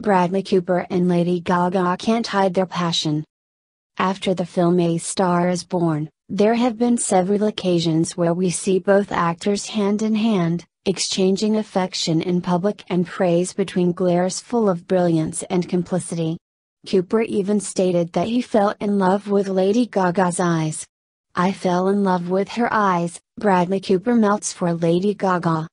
Bradley Cooper and Lady Gaga can't hide their passion. After the film A Star is Born, there have been several occasions where we see both actors hand in hand, exchanging affection in public and praise between glares full of brilliance and complicity. Cooper even stated that he fell in love with Lady Gaga's eyes. I fell in love with her eyes, Bradley Cooper melts for Lady Gaga.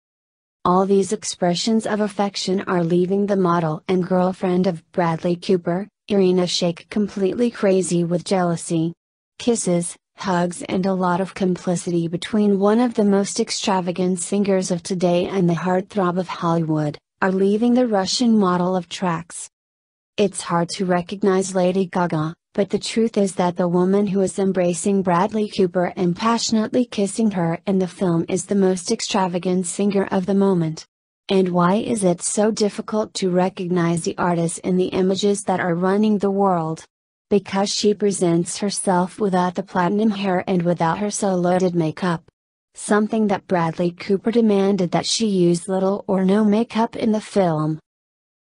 All these expressions of affection are leaving the model and girlfriend of Bradley Cooper, Irina Shayk completely crazy with jealousy. Kisses, hugs and a lot of complicity between one of the most extravagant singers of today and the heartthrob of Hollywood, are leaving the Russian model of tracks. It's hard to recognize Lady Gaga, but the truth is that the woman who is embracing Bradley Cooper and passionately kissing her in the film is the most extravagant singer of the moment. And why is it so difficult to recognize the artist in the images that are running the world? Because she presents herself without the platinum hair and without her so loaded makeup. Something that Bradley Cooper demanded that she use little or no makeup in the film.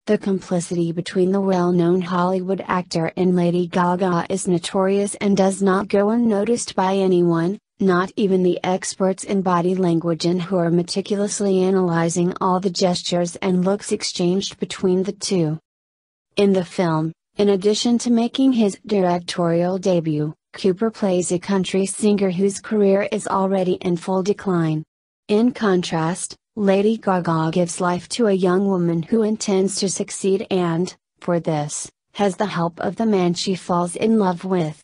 The complicity between the well known Hollywood actor and Lady Gaga is notorious and does not go unnoticed by anyone, not even the experts in body language and who are meticulously analyzing all the gestures and looks exchanged between the two. In the film, in addition to making his directorial debut, Cooper plays a country singer whose career is already in full decline. In contrast, Lady Gaga gives life to a young woman who intends to succeed and, for this, has the help of the man she falls in love with.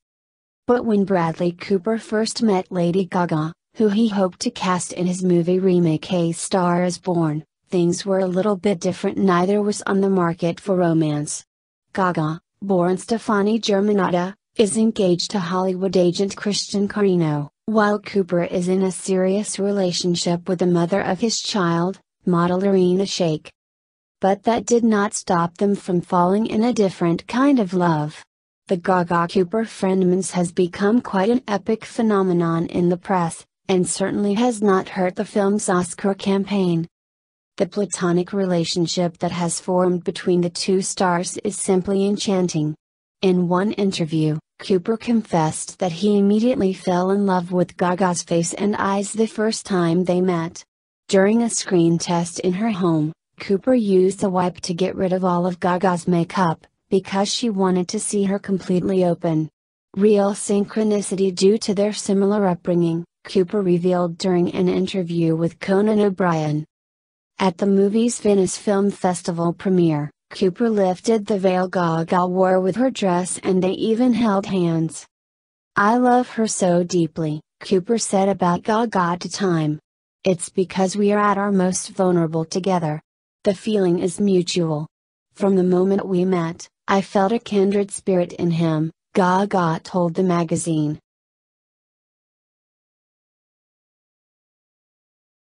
But when Bradley Cooper first met Lady Gaga, who he hoped to cast in his movie remake A Star is Born, things were a little bit different neither was on the market for romance. Gaga, born Stefani Germanotta, is engaged to Hollywood agent Christian Carino, while Cooper is in a serious relationship with the mother of his child, model Irina Shayk. But that did not stop them from falling in a different kind of love. The Gaga Cooper friendmans has become quite an epic phenomenon in the press, and certainly has not hurt the film's Oscar campaign. The platonic relationship that has formed between the two stars is simply enchanting. In one interview, Cooper confessed that he immediately fell in love with Gaga's face and eyes the first time they met. During a screen test in her home, Cooper used a wipe to get rid of all of Gaga's makeup, because she wanted to see her completely open. Real synchronicity due to their similar upbringing, Cooper revealed during an interview with Conan O'Brien. At the movie's Venice Film Festival premiere, Cooper lifted the veil Gaga wore with her dress and they even held hands. I love her so deeply, Cooper said about Gaga to Time. It's because we are at our most vulnerable together. The feeling is mutual. From the moment we met, I felt a kindred spirit in him, Gaga told the magazine.